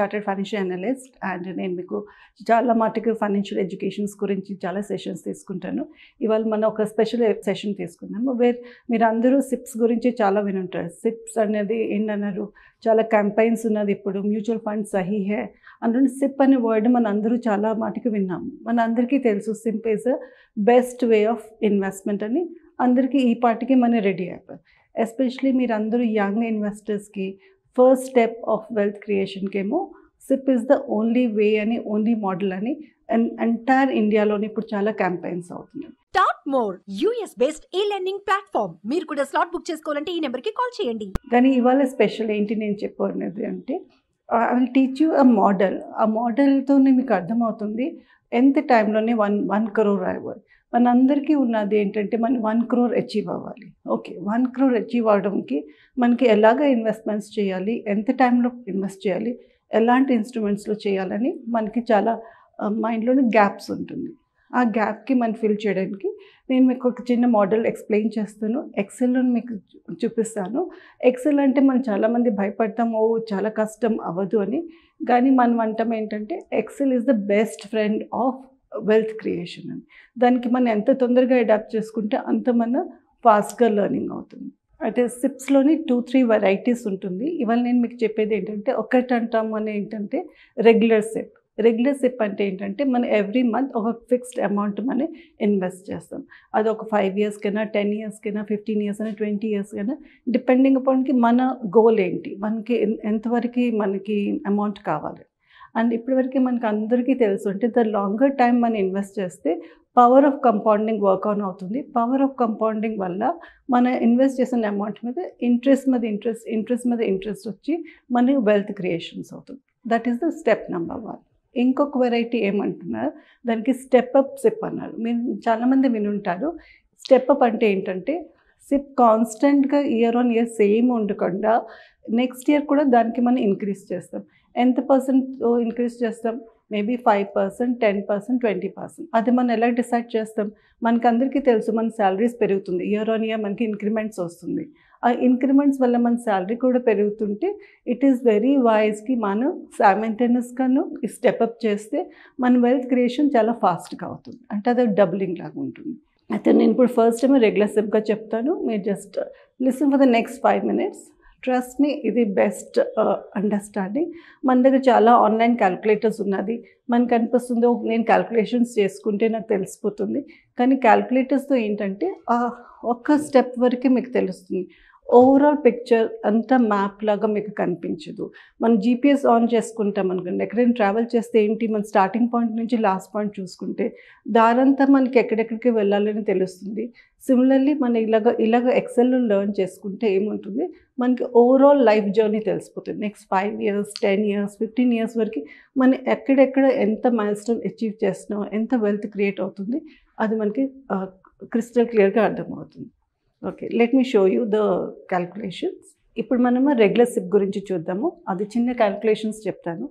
Chartered financial analyst and నేను మీకు చాలా మటుకు ఫైనాన్షియల్ ఎడ్యుకేషన్స్ గురించి చాలా సెషన్స్ తీసుకుంటాను. ఇవాళ మనం ఒక స్పెషల్ సెషన్ తీసుకున్నాము వేర్ మీరు అందరూ సిప్స్ గురించి చాలా వినుంటారు. సిప్స్ అనేది ఏంటన్నారు? చాలా క్యాంపైన్స్ ఉన్నది ఇప్పుడు మ్యూచువల్ ఫండ్ సహీ హే అందులో సిప్ అనే వర్డ్ మన అందరూ చాలా మటుకు విన్నాము. మన అందరికీ తెలుసు SIP is a best way of investment అని. అందరికీ ఈ పార్టీకి మనం రెడీ అయిపోయారు ఎస్పెషలీ మీరు అందరూ యంగ్ ఇన్వెస్టర్స్కి first step of wealth క్రియేషన్కేమో SIP is the only way అని ఓన్లీ మోడల్ అని ఎంటైర్ ఇండియాలోని ఇప్పుడు చాలా క్యాంపెయిన్స్ అవుతున్నాయి. Top more US based e learning platform మీరు కూడా స్లాట్ బుక్ చేసుకోవాలంటే ఈ నెంబర్కి కాల్ చేయండి. కానీ ఇవాళ స్పెషల్ ఏంటి నేను చెప్పనేది అంటే I will teach you a model ఆ మోడల్తోనే మీకు అర్థమవుతుంది ఎంత టైంలోనే వన్ వన్ క్రోర్ అవ్వాలి మనందరికీ ఉన్నది ఏంటంటే మనం వన్ క్రోర్ అచీవ్ అవ్వాలి. ఓకే వన్ క్రోర్ అచీవ్ అవడంకి మనకి ఎలాగ ఇన్వెస్ట్మెంట్స్ చేయాలి ఎంత టైంలో ఇన్వెస్ట్ చేయాలి ఎలాంటి ఇన్స్ట్రుమెంట్స్లో చేయాలని మనకి చాలా మైండ్లోని గ్యాప్స్ ఉంటుంది. ఆ గ్యాప్కి మనం ఫిల్ చేయడానికి నేను మీకు ఒక చిన్న మోడల్ ఎక్స్ప్లెయిన్ చేస్తాను. ఎక్సెల్లో మీకు చూ- చూపిస్తాను. ఎక్సెల్ అంటే మనం చాలామంది భయపడతాం ఓ చాలా కష్టం అవ్వదు అని. కానీ మనం అంటాం ఏంటంటే Excel is the best friend of wealth creation అని. దానికి మనం ఎంత తొందరగా అడాప్ట్ చేసుకుంటే అంత మన ఫాస్ట్గా లెర్నింగ్ అవుతుంది. అయితే సిప్స్లోని టూ త్రీ వెరైటీస్ ఉంటుంది. ఇవాళ నేను మీకు చెప్పేది ఏంటంటే ఒకటి అంటాము అని ఏంటంటే రెగ్యులర్ సిప్ రెగ్యులర్ సిప్ అంటే ఏంటంటే మనం ఎవ్రీ మంత్ ఒక ఫిక్స్డ్ అమౌంట్ మనం ఇన్వెస్ట్ చేస్తాం. అది ఒక ఫైవ్ ఇయర్స్ కైనా టెన్ ఇయర్స్ కైనా ఫిఫ్టీన్ ఇయర్స్ అయినా ట్వంటీ ఇయర్స్ కైనా డిపెండింగ్ అపాన్కి మన గోల్ ఏంటి? మనకి ఎంతవరకు మనకి అమౌంట్ కావాలి? అండ్ ఇప్పటివరకు మనకి అందరికీ తెలుసు అంటే ద లాంగర్ టైం మనం ఇన్వెస్ట్ చేస్తే power of compounding work on అవుతుంది. పవర్ ఆఫ్ కంపౌండింగ్ వల్ల మన ఇన్వెస్ట్ చేసిన అమౌంట్ మీద ఇంట్రెస్ట్ మీద ఇంట్రెస్ట్ ఇంట్రెస్ట్ మీద ఇంట్రెస్ట్ వచ్చి మన వెల్త్ క్రియేషన్స్ అవుతుంది. That is the step number one ఇంకొక వెరైటీ ఏమంటున్నారు? దానికి స్టెప్ అప్ సిప్ అన్నారు. మీరు చాలామంది వినుంటారు. స్టెప్ అప్ అంటే ఏంటంటే సిప్ కాన్స్టెంట్గా ఇయర్ ఆన్ ఇయర్ సేమ్ ఉండకుండా నెక్స్ట్ ఇయర్ కూడా దానికి మనం ఇంక్రీజ్ చేస్తాం. ఎంత పర్సెంట్ ఇంక్రీజ్ చేస్తాం? Maybe five percent ten percent twenty percent. అది మనం ఎలా డిసైడ్ చేస్తాం? మనకి అందరికీ తెలుసు మన శాలరీస్ పెరుగుతుంది. ఇయర్ ఆన్ ఇయర్ మనకి ఇంక్రిమెంట్స్ వస్తుంది. ఆ ఇంక్రిమెంట్స్ వల్ల మన శాలరీ కూడా పెరుగుతుంటే ఇట్ ఈస్ వెరీ వైజ్కి మనం మెయింటెనెన్స్గాను స్టెప్ అప్ చేస్తే మన వెల్త్ క్రియేషన్ చాలా ఫాస్ట్గా అవుతుంది. అంటే అది డబులింగ్ లాగా ఉంటుంది. అయితే నేను ఇప్పుడు ఫస్ట్ టైం రెగ్యులర్ స్టెప్గా చెప్తాను. మీరు just listen for the next five minutes trust me ఇది బెస్ట్ అండర్స్టాండింగ్ uh, మన దగ్గర చాలా ఆన్లైన్ క్యాలిక్యులేటర్స్ ఉన్నది. మనకు అనిపిస్తుంది నేను క్యాలిక్యులేషన్స్ చేసుకుంటే నాకు తెలిసిపోతుంది. కానీ క్యాలిక్యులేటర్స్తో ఏంటంటే ఆ ఒక్క స్టెప్ వరకే మీకు తెలుస్తుంది. ఓవరాల్ పిక్చర్ అంతా మ్యాప్ లాగా మీకు కనిపించదు. మనం జీపీఎస్ ఆన్ చేసుకుంటాం అనుకోండి ఎక్కడైనా ట్రావెల్ చేస్తే ఏంటి? మన స్టార్టింగ్ పాయింట్ నుంచి లాస్ట్ పాయింట్ చూసుకుంటే దారంతా మనకి ఎక్కడెక్కడికి వెళ్ళాలని తెలుస్తుంది. సిమిలర్లీ మనం ఇలాగ ఇలాగ ఎక్సెల్లో లెర్న్ చేసుకుంటే ఏముంటుంది? మనకి ఓవరాల్ లైఫ్ జర్నీ తెలిసిపోతుంది. Next five years ten years fifteen years వరకు మనం ఎక్కడెక్కడ ఎంత మైల్ స్టోన్ అచీవ్ చేస్తున్నాం ఎంత వెల్త్ క్రియేట్ అవుతుంది అది మనకి క్రిస్టల్ క్లియర్గా అర్థమవుతుంది. Okay let me show you the calculations ఇప్పుడు మనము రెగ్యులర్ సిప్ గురించి చూద్దాము. అది చిన్న క్యాల్కులేషన్స్ చెప్తాను.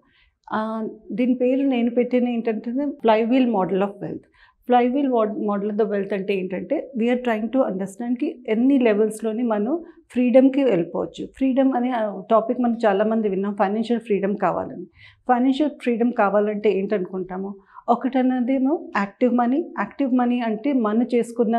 దీని పేరు నేను పెట్టిన ఏంటంటే flywheel model of wealth flywheel model of the wealth అంటే ఏంటంటే వీఆర్ ట్రయింగ్ టు అండర్స్టాండ్కి ఎన్ని లెవెల్స్లోని మనం ఫ్రీడమ్కి వెళ్ళిపోవచ్చు. ఫ్రీడమ్ అనే టాపిక్ మనం చాలామంది విన్నాం ఫైనాన్షియల్ ఫ్రీడమ్ కావాలని. ఫైనాన్షియల్ ఫ్రీడమ్ కావాలంటే ఏంటనుకుంటాము? ఒకటన్నదేమో యాక్టివ్ మనీ. యాక్టివ్ మనీ అంటే మనం చేసుకున్న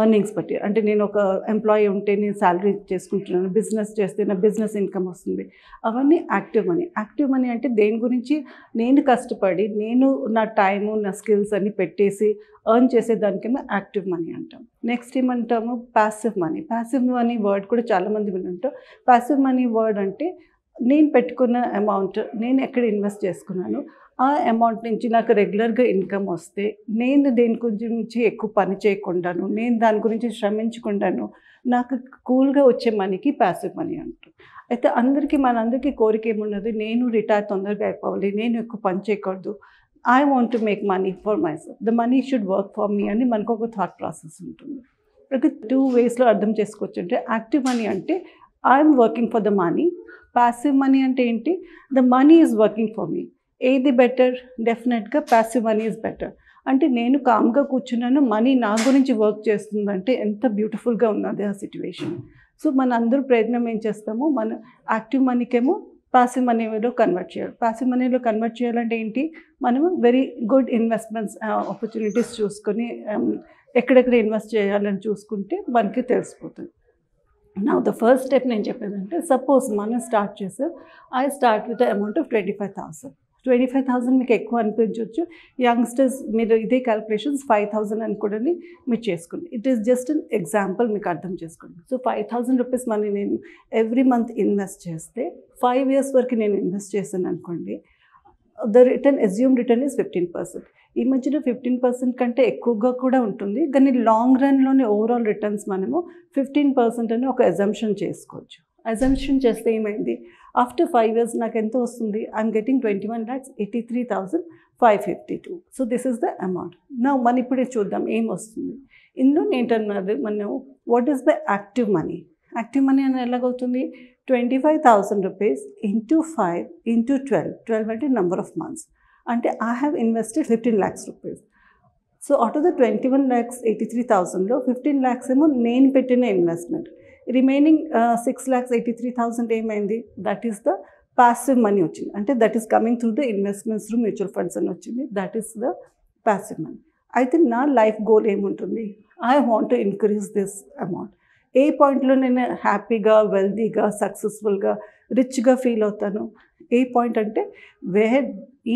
ఎర్నింగ్స్ బట్టి. అంటే నేను ఒక ఎంప్లాయీ ఉంటే నేను శాలరీ చేసుకుంటున్నాను బిజినెస్ చేస్తే నా బిజినెస్ ఇన్కమ్ వస్తుంది. అవన్నీ యాక్టివ్ మనీ. యాక్టివ్ మనీ అంటే దేని గురించి? నేను కష్టపడి నేను నా టైము నా స్కిల్స్ అన్ని పెట్టేసి ఎర్న్ చేసే దానికేమో యాక్టివ్ మనీ అంటాం. నెక్స్ట్ ఏమంటాము? Passive money. Passive money word కూడా చాలామంది వినుంటాం ప్యాసివ్ మనీ వర్డ్ అంటే నేను పెట్టుకున్న అమౌంట్ నేను ఎక్కడ ఇన్వెస్ట్ చేసుకున్నాను? ఆ అమౌంట్ నుంచి నాకు రెగ్యులర్గా ఇన్కమ్ వస్తే నేను దేని గురించి ఎక్కువ పని చేయకుండాను నేను దాని గురించి శ్రమించకుండాను నాకు కూల్గా వచ్చే మనీకి ప్యాసివ్ మనీ అంటారు. అయితే అందరికీ మనందరికీ కోరిక ఏమున్నది? నేను రిటైర్ తొందరగా అయిపోవాలి నేను ఎక్కువ పని చేయకూడదు. I want to make money for myself the money should work for me అని మనకు ఒక థాట్ ప్రాసెస్ ఉంటుంది. ఒక టూ వేస్లో అర్థం చేసుకోవచ్చు అంటే యాక్టివ్ మనీ అంటే I'm working for the money passive money అంటే ఏంటి? The money is working for me ఏది బెటర్ డెఫినెట్గా ప్యాసివ్ మనీ ఈజ్ బెటర్ అంటే నేను కామ్గా కూర్చున్నాను మనీ నా గురించి వర్క్ చేస్తుందంటే ఎంత బ్యూటిఫుల్గా ఉన్నది ఆ సిచ్యువేషన్ సో మన అందరూ ప్రయత్నం ఏం చేస్తాము? మన యాక్టివ్ మనీకేమో పాసివ్ మనీలో కన్వర్ట్ చేయాలి. పాసివ్ మనీలో కన్వర్ట్ చేయాలంటే ఏంటి? మనము వెరీ గుడ్ ఇన్వెస్ట్మెంట్స్ ఆపర్చునిటీస్ చూసుకొని um, ఎక్కడెక్కడ ఇన్వెస్ట్ చేయాలని చూసుకుంటే మనకి తెలిసిపోతుంది. నా ద ఫస్ట్ స్టెప్ నేను చెప్పేదంటే సపోజ్ మనం స్టార్ట్ చేసాం I start with amount of twenty five thousand twenty five thousand మీకు ఎక్కువ అనిపించవచ్చు యంగ్స్టర్స్ మీరు ఇదే క్యాలిక్యులేషన్స్ ఫైవ్ థౌసండ్ అని కూడా మీరు చేసుకోండి. It is just an example మీకు అర్థం చేసుకోండి. So five thousand rupees money నేను ఎవ్రీ మంత్ ఇన్వెస్ట్ చేస్తే ఫైవ్ ఇయర్స్ వరకు నేను ఇన్వెస్ట్ చేశాను అనుకోండి the return assume return is fifteen percent ఈ మధ్యన ఫిఫ్టీన్ పర్సెంట్ కంటే ఎక్కువగా కూడా ఉంటుంది. కానీ లాంగ్ రన్లోనే ఓవరాల్ రిటర్న్స్ మనము ఫిఫ్టీన్ పర్సెంట్ అని ఒక ఎజంప్షన్ చేసుకోవచ్చు. అజంప్షన్ చేస్తే ఏమైంది? ఆఫ్టర్ ఫైవ్ ఇయర్స్ నాకు ఎంత వస్తుంది? I'm getting twenty one lakhs eighty three thousand five fifty two so this is the amount నా మన ఇప్పుడే చూద్దాం ఏం వస్తుంది. ఇందులో ఏంటన్నది మనం what is the active money active money అని ఎలాగవుతుంది twenty five thousand rupees into five into twelve twelve అంటే నెంబర్ ఆఫ్ మంత్స్ అంటే I have invested fifteen lakhs rupees so out of the twenty one lakhs eighty three థౌసండ్లో fifteen lakhs ఏమో నేను పెట్టిన investment remaining six lakhs eighty three thousand ఏమైంది? That is the passive money వచ్చింది. అంటే that is coming through the investments through mutual funds అని వచ్చింది. That is the passive money అయితే నా లైఫ్ గోల్ ఏముంటుంది? I want to increase this amount ఏ పాయింట్లో నేను హ్యాపీగా వెల్దీగా సక్సెస్ఫుల్గా రిచ్గా ఫీల్ అవుతాను? ఏ పాయింట్ అంటే వేర్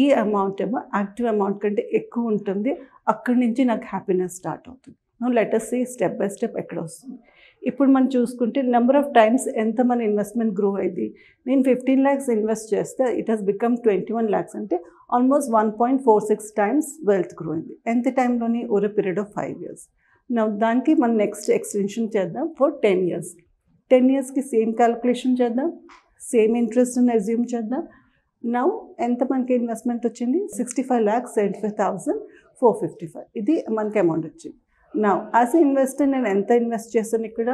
ఈ అమౌంట్ ఏమో యాక్టివ్ అమౌంట్ కంటే ఎక్కువ ఉంటుంది. అక్కడి నుంచి నాకు హ్యాపీనెస్ స్టార్ట్ అవుతుంది. Later see step by step ఎక్కడ వస్తుంది. ఇప్పుడు మనం చూసుకుంటే నెంబర్ ఆఫ్ టైమ్స్ ఎంత మన ఇన్వెస్ట్మెంట్ గ్రో అయింది? నేను ఫిఫ్టీన్ ల్యాక్స్ ఇన్వెస్ట్ చేస్తే it has become twenty one lakhs అంటే almost one point four six times wealth grow అయింది. ఎంత టైంలోని over period of five years నా దానికి మనం నెక్స్ట్ ఎక్స్టెన్షన్ చేద్దాం ఫర్ టెన్ ఇయర్స్ టెన్ ఇయర్స్కి సేమ్ క్యాలిక్యులేషన్ చేద్దాం. సేమ్ ఇంట్రెస్ట్ని అజ్యూమ్ చేద్దాం. నౌ ఎంత మనకి ఇన్వెస్ట్మెంట్ వచ్చింది? Sixty five lakhs seventy five thousand four fifty five ఇది మనకి అమౌంట్ వచ్చింది. నా యాజ్ ఇన్వెస్టర్ నేను ఎంత ఇన్వెస్ట్ చేస్తాను ఇక్కడ?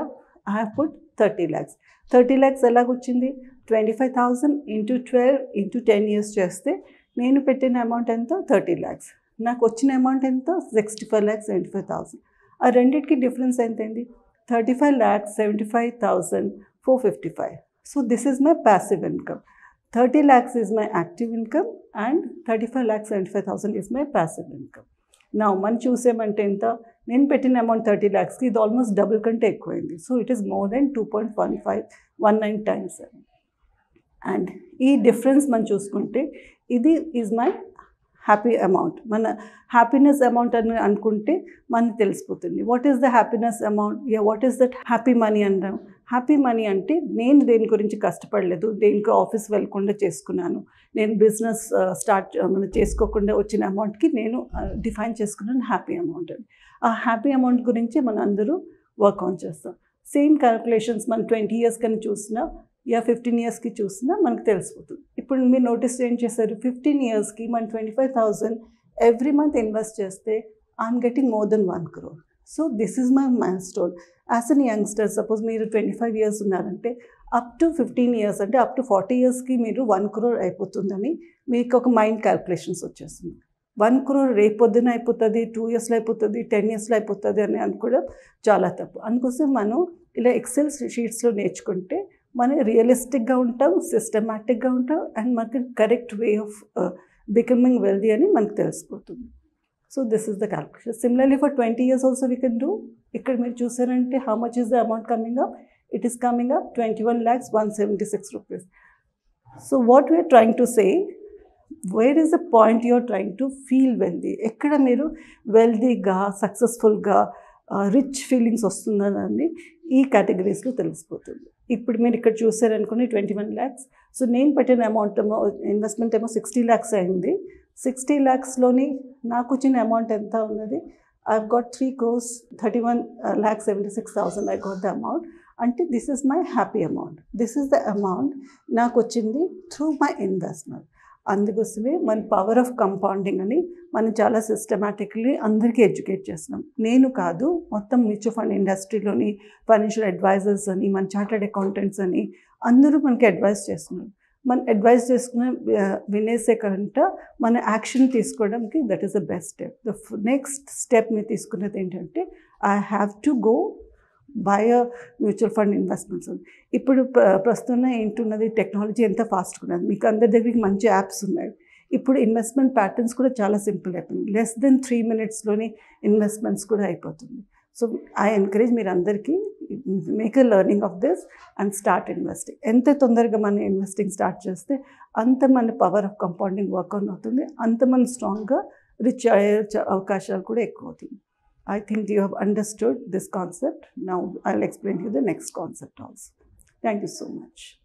I have put thirty lakhs thirty lakhs ఎలాగొచ్చింది? Twenty five thousand into twelve into ten years చేస్తే నేను పెట్టిన అమౌంట్ ఎంత? థర్టీ ల్యాక్స్ నాకు వచ్చిన అమౌంట్ ఎంత? Sixty five lakhs seventy five thousand ఆ రెండింటికి difference ఎంతైంది? Thirty five lakhs seventy five thousand four fifty five so this is my passive income thirty lakhs is my active income and thirty five lakhs seventy five thousand is my passive income నా మనం చూసేమంటే ఎంత? నేను పెట్టిన amount thirty ల్యాక్స్కి ఇది almost double కంటే ఎక్కువైంది. So it is more than two point one five one nine times and ఈ difference మనం చూసుకుంటే ఇది ఈజ్ మై హ్యాపీ అమౌంట్. మన హ్యాపీనెస్ అమౌంట్ అని అనుకుంటే మనకి తెలిసిపోతుంది. What is the happiness amount? Yeah what is that happy money అంటాం. హ్యాపీ మనీ అంటే నేను దేని గురించి కష్టపడలేదు దేనికి ఆఫీస్ వెళ్ళకుండా చేసుకున్నాను నేను బిజినెస్ స్టార్ట్ మనం చేసుకోకుండా వచ్చిన అమౌంట్కి నేను డిఫైన్ చేసుకున్నాను హ్యాపీ అమౌంట్ అని. ఆ హ్యాపీ అమౌంట్ గురించి మనం అందరూ వర్క్ ఆన్ చేస్తాం. సేమ్ క్యాల్కులేషన్స్ మనం ట్వంటీ ఇయర్స్ కానీ చూసినా యా ఫిఫ్టీన్ ఇయర్స్కి చూసినా మనకు తెలిసిపోతుంది. ఇప్పుడు మీరు నోటీస్ ఏం చేశారు? ఫిఫ్టీన్ ఇయర్స్కి మన twenty five thousand every month invest చేస్తే I'm getting more than one crore. So this is my milestone. As an youngster suppose మీరు ట్వంటీ ఫైవ్ ఇయర్స్ ఉన్నారంటే అప్ టు ఫిఫ్టీన్ ఇయర్స్ అంటే అప్ టు ఫార్టీ ఇయర్స్కి మీరు one crore అయిపోతుందని మీకు ఒక mind calculations వచ్చేస్తుంది. వన్ క్రోర్ రేపు పొద్దున అయిపోతుంది టూ ఇయర్స్లో అయిపోతుంది టెన్ ఇయర్స్లో అయిపోతుంది అని అనుకోవడం చాలా తప్పు. అందుకోసం మనం ఇలా ఎక్సెల్ షీట్స్లో నేర్చుకుంటే మనం రియలిస్టిక్గా ఉంటాం సిస్టమాటిక్గా ఉంటాం అండ్ మనకి correct way of becoming wealthy అని మనకు తెలిసిపోతుంది. So this is the calculation similarly for twenty years also we can do ఇక్కడ మీరు చూసారంటే how much is the amount coming up it is coming up twenty one lakhs one seventy six rupees so what we are trying to say where is the point you are trying to feel wealthy ఎక్కడ మీరు వెల్దీగా సక్సెస్ఫుల్గా rich feelings వస్తుందని ఈ కేటగిరీస్లో తెలిసిపోతుంది. ఇప్పుడు మీరు ఇక్కడ చూసారనుకుని ట్వంటీ వన్ ల్యాక్స్. సో నేను పెట్టిన అమౌంట్ ఏమో ఇన్వెస్ట్మెంట్ ఏమో సిక్స్టీ ల్యాక్స్ అయింది. సిక్స్టీ ల్యాక్స్లోని నాకు వచ్చిన అమౌంట్ ఎంత ఉన్నది? I got three crores thirty one lakhs seventy six thousand I got the amount అంటే this is my happy amount this is the amount నాకు వచ్చింది త్రూ మై ఇన్వెస్ట్మెంట్ అందుకోసమే మన పవర్ ఆఫ్ కంపౌండింగ్ అని మనం చాలా సిస్టమేటిక్లీ అందరికీ ఎడ్యుకేట్ చేస్తున్నాం. నేను కాదు మొత్తం మ్యూచువల్ ఫండ్ ఇండస్ట్రీలోని ఫైనాన్షియల్ అడ్వైజర్స్ అని మన చార్టెడ్ అకౌంటెంట్స్ అని అందరూ మనకి అడ్వైస్ చేస్తున్నారు. మనం అడ్వైస్ చేసుకున్న వినేసే కంట మన యాక్షన్ తీసుకోవడానికి that is the best step the next step మీరు తీసుకున్నది ఏంటంటే I have to go by mutual fund investments ఉంది ఇప్పుడు ప్ర- ప్రస్తుతం ఏంటున్నది టెక్నాలజీ ఎంత ఫాస్ట్గా ఉన్నది? మీకు అందరి దగ్గరికి మంచి యాప్స్ ఉన్నాయి. ఇప్పుడు ఇన్వెస్ట్మెంట్ ప్యాటర్న్స్ కూడా చాలా సింపుల్ అయిపోయింది. లెస్ దెన్ త్రీ మినిట్స్లోని ఇన్వెస్ట్మెంట్స్ కూడా అయిపోతుంది. సో ఐ ఎంకరేజ్ మీరు అందరికీ make a learning of this and start investing ఎంత తొందరగా మనం ఇన్వెస్టింగ్ స్టార్ట్ చేస్తే అంత మన పవర్ ఆఫ్ కంపౌండింగ్ వర్క్ అవుతుంది. అంత మనం స్ట్రాంగ్గా రిచ్ అయ్యే అవకాశాలు కూడా ఎక్కువ అవుతుంది I think you have understood this concept. Now I'll explain to you the next concept also. Thank you so much.